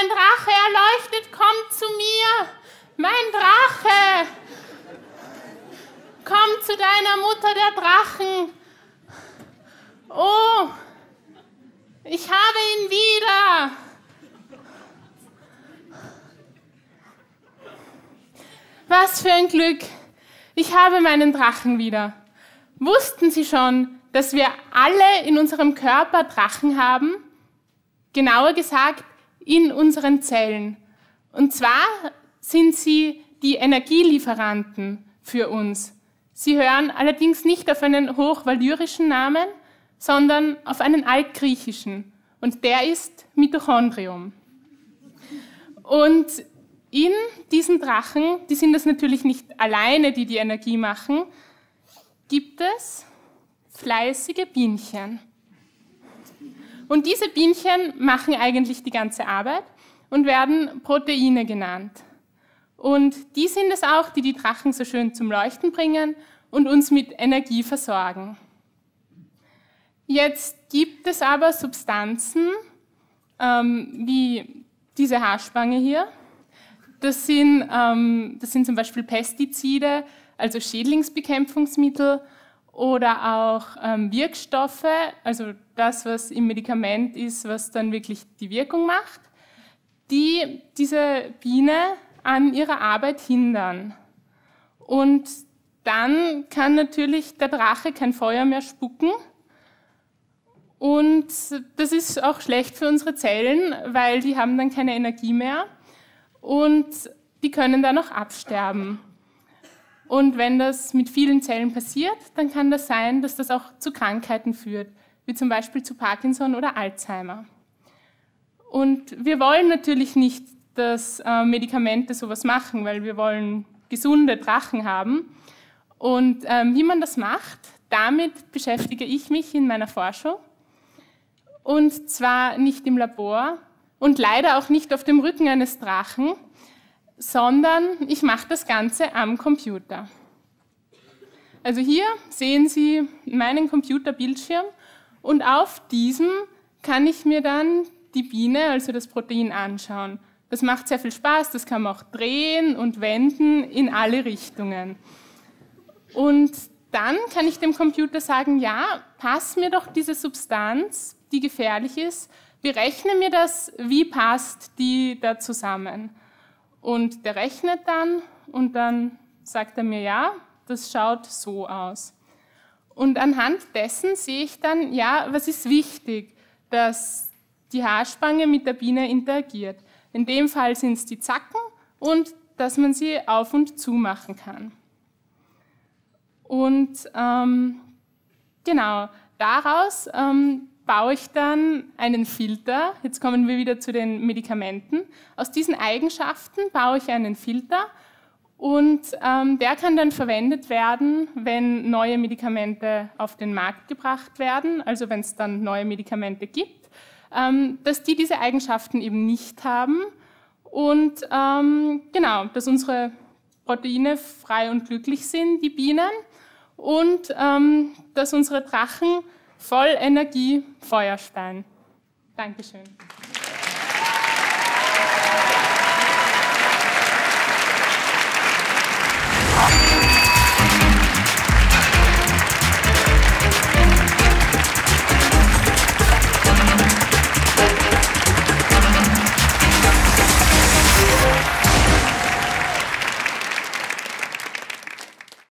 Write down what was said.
Mein Drache erleuchtet, kommt zu mir. Mein Drache. Komm zu deiner Mutter der Drachen. Oh, ich habe ihn wieder. Was für ein Glück. Ich habe meinen Drachen wieder. Wussten Sie schon, dass wir alle in unserem Körper Drachen haben? Genauer gesagt, in unseren Zellen. Und zwar sind sie die Energielieferanten für uns. Sie hören allerdings nicht auf einen hochvalyrischen Namen, sondern auf einen altgriechischen. Und der ist Mitochondrium. Und in diesen Drachen, die sind das natürlich nicht alleine, die die Energie machen, gibt es fleißige Bienchen. Und diese Bienchen machen eigentlich die ganze Arbeit und werden Proteine genannt. Und die sind es auch, die die Drachen so schön zum Leuchten bringen und uns mit Energie versorgen. Jetzt gibt es aber Substanzen, ähm, wie diese Haarspange hier. Das sind, ähm, das sind zum Beispiel Pestizide, also Schädlingsbekämpfungsmittel oder auch ähm, Wirkstoffe, also das, was im Medikament ist, was dann wirklich die Wirkung macht, die diese Biene an ihrer Arbeit hindern. Und dann kann natürlich der Drache kein Feuer mehr spucken. Und das ist auch schlecht für unsere Zellen, weil die haben dann keine Energie mehr und die können dann auch absterben. Und wenn das mit vielen Zellen passiert, dann kann das sein, dass das auch zu Krankheiten führt, wie zum Beispiel zu Parkinson oder Alzheimer. Und wir wollen natürlich nicht, dass äh, Medikamente sowas machen, weil wir wollen gesunde Drachen haben. Und ähm, wie man das macht, damit beschäftige ich mich in meiner Forschung. Und zwar nicht im Labor und leider auch nicht auf dem Rücken eines Drachen, sondern ich mache das Ganze am Computer. Also hier sehen Sie meinen Computerbildschirm und auf diesem kann ich mir dann die Biene, also das Protein, anschauen. Das macht sehr viel Spaß, das kann man auch drehen und wenden in alle Richtungen. Und dann kann ich dem Computer sagen, ja, pass mir doch diese Substanz, die gefährlich ist, berechne mir das, wie passt die da zusammen. Und der rechnet dann und dann sagt er mir, ja, das schaut so aus. Und anhand dessen sehe ich dann, ja, was ist wichtig, dass die Haarspange mit der Biene interagiert. In dem Fall sind es die Zacken und dass man sie auf und zu machen kann. Und ähm, genau, daraus ähm, baue ich dann einen Filter. Jetzt kommen wir wieder zu den Medikamenten. Aus diesen Eigenschaften baue ich einen Filter und ähm, der kann dann verwendet werden, wenn neue Medikamente auf den Markt gebracht werden, also wenn es dann neue Medikamente gibt, ähm, dass die diese Eigenschaften eben nicht haben und ähm, genau, dass unsere Proteine frei und glücklich sind, die Bienen, und ähm, dass unsere Drachen voll Energie Feuerstein. Dankeschön.